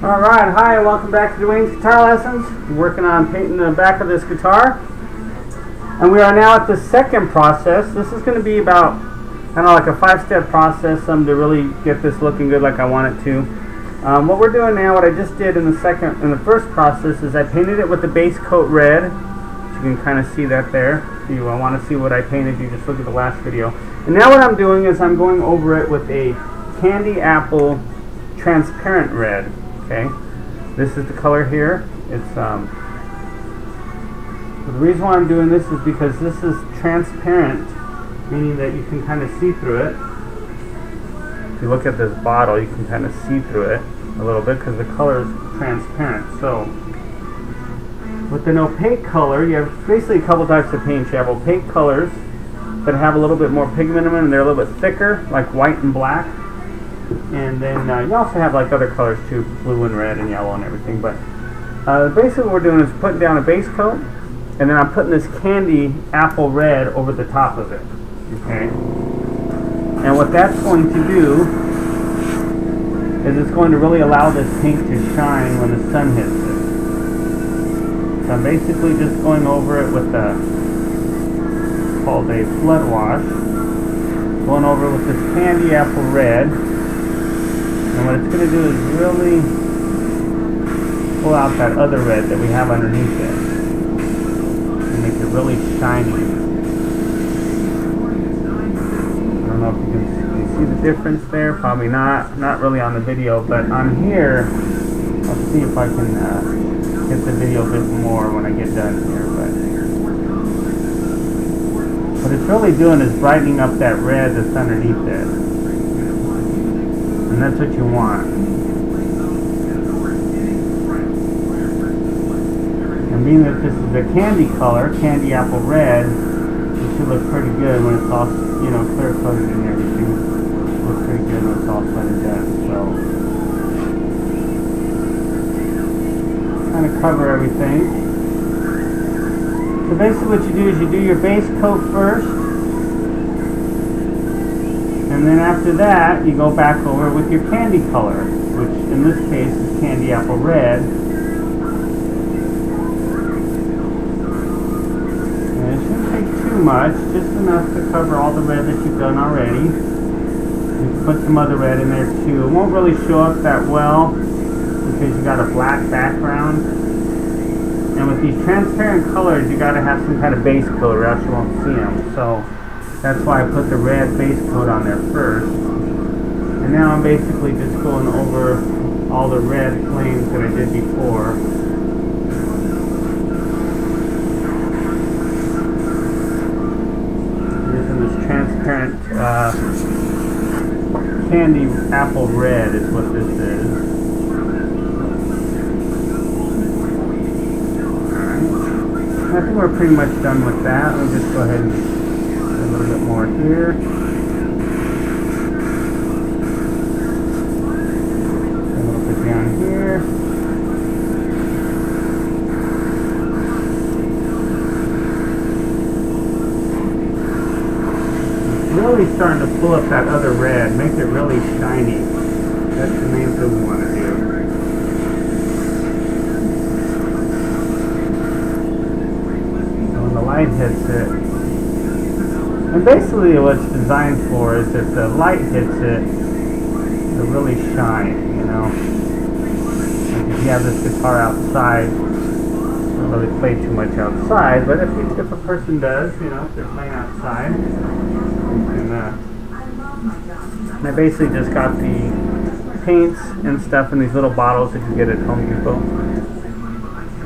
Alright, hi welcome back to Dwayne's Guitar Lessons. I'm working on painting the back of this guitar. And we are now at the second process. This is going to be about kind of like a five-step process um, to really get this looking good like I want it to. Um, what we're doing now, what I just did in the second, in the first process is I painted it with the base coat red. You can kind of see that there. If you uh, want to see what I painted, you just look at the last video. And now what I'm doing is I'm going over it with a candy apple transparent red. Okay, this is the color here. It's um. The reason why I'm doing this is because this is transparent, meaning that you can kind of see through it. If you look at this bottle, you can kind of see through it a little bit because the color is transparent. So with an opaque color, you have basically a couple types of paint. You have opaque colors that have a little bit more pigment in them and they're a little bit thicker, like white and black. And then uh, you also have like other colors too, blue and red and yellow and everything. But uh, basically what we're doing is putting down a base coat, and then I'm putting this candy apple red over the top of it. Okay. And what that's going to do is it's going to really allow this paint to shine when the sun hits it. So I'm basically just going over it with a called a flood wash. Going over with this candy apple red. What it's going to do is really pull out that other red that we have underneath it. And make it really shiny. I don't know if you can, can see the difference there. Probably not. Not really on the video. But on here, I'll see if I can uh, get the video a bit more when I get done here. But what it's really doing is brightening up that red that's underneath it. That's what you want. And being that this is a candy color, candy apple red, it should look pretty good when it's all, you know, clear coated and everything. It looks pretty good when it's all said and done. So, kind of cover everything. So basically what you do is you do your base coat first. And then after that, you go back over with your candy color, which in this case is candy apple red. And it shouldn't take too much, just enough to cover all the red that you've done already. You put some other red in there too. It won't really show up that well because you got a black background. And with these transparent colors, you got to have some kind of base color, or else you won't see them. So that's why I put the red base coat on there first. And now I'm basically just going over all the red flames that I did before. Using this transparent uh, candy apple red is what this is. I think we're pretty much done with that. We'll just go ahead and a little bit more here. A little bit down here. Really starting to pull up that other red, make it really shiny. That's the main thing we want to do. When the light hits it, and basically what it's designed for is if the light hits it, to really shine, you know. Like if you have this guitar outside, don't really play too much outside, but if, if a person does, you know, if they're playing outside, and uh, I basically just got the paints and stuff in these little bottles that you get at Home Depot.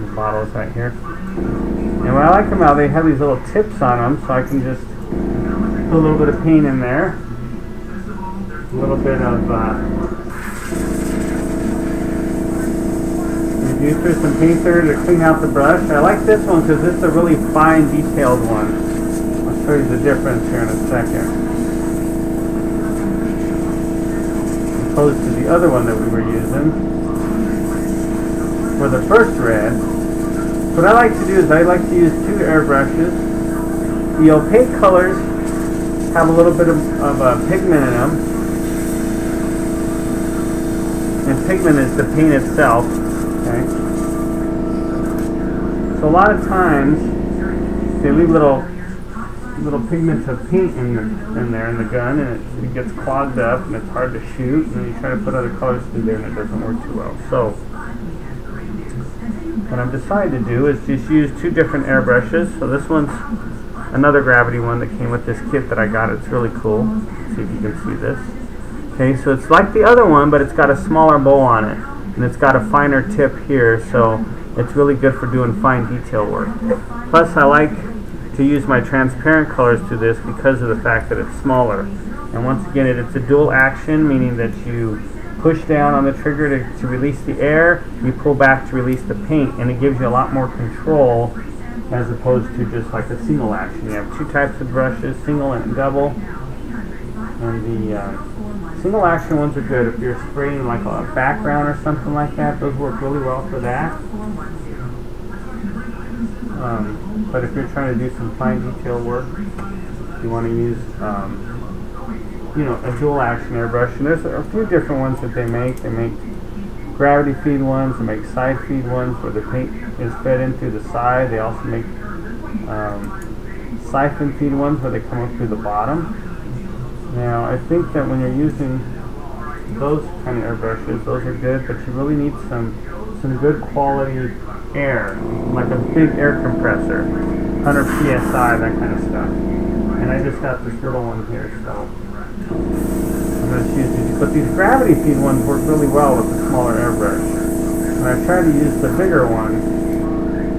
These bottles right here. And what I like about they have these little tips on them, so I can just a little bit of paint in there. A little bit of uh, through some paint to clean out the brush. I like this one because it's a really fine detailed one. I'll show you the difference here in a second. Opposed to the other one that we were using. For the first red, what I like to do is I like to use two airbrushes. The opaque colors have a little bit of, of uh, pigment in them. and pigment is the paint itself. Okay. So a lot of times they leave little little pigments of paint in, the, in there in the gun, and it, it, gets clogged up, and it's hard to shoot. And then you try to put other colors through there, and it doesn't work too well. So what I've decided to do is just use two different airbrushes. So this one's another gravity one that came with this kit that I got. It's really cool. Let's see if you can see this. Okay, so it's like the other one, but it's got a smaller bowl on it, and it's got a finer tip here. So it's really good for doing fine detail work. Plus, I like to use my transparent colors to this because of the fact that it's smaller. And once again, it, it's a dual action, meaning that you push down on the trigger to, to release the air, you pull back to release the paint, and it gives you a lot more control as opposed to just like a single action. You have two types of brushes, single and double. And the uh, single action ones are good if you're spraying like a background or something like that. Those work really well for that. Um, but if you're trying to do some fine detail work, you want to use, um, you know, a dual action airbrush. And there's a few different ones that they make. They make gravity feed ones, they make side feed ones where the paint is fed in through the side. They also make um, siphon feed ones where they come up through the bottom. Now, I think that when you're using those kind of airbrushes, those are good, but you really need some some good quality air, like a big air compressor, 100 psi, that kind of stuff. And I just got this little one here, so But these gravity feed ones work really well with the smaller airbrush. And I try to use the bigger one,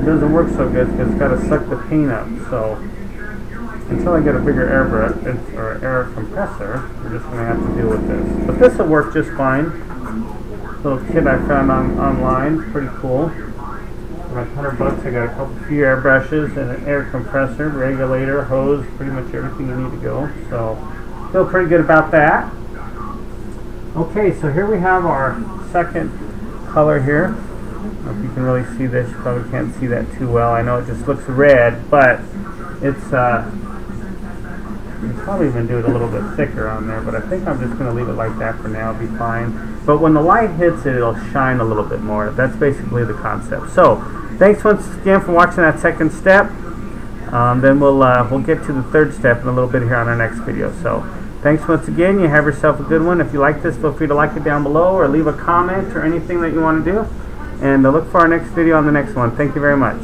it doesn't work so good because it's got to suck the paint up. So until I get a bigger airbrush or air compressor, we're just going to have to deal with this. But this will work just fine. Little kit I found on online, pretty cool. For like 100 bucks, I got a couple few airbrushes and an air compressor, regulator, hose, pretty much everything you need to go. So feel pretty good about that. Okay, so here we have our second color here. If you can really see this. You probably can't see that too well. I know it just looks red, but it's uh, you probably even do it a little bit thicker on there, but I think I'm just going to leave it like that for now. It'll be fine. But when the light hits it, it'll shine a little bit more. That's basically the concept. So, thanks once again for watching that second step. Um, then we'll uh, we'll get to the third step in a little bit here on our next video. So, thanks once again. You have yourself a good one. If you like this, feel free to like it down below or leave a comment or anything that you want to do. And look for our next video on the next one. Thank you very much.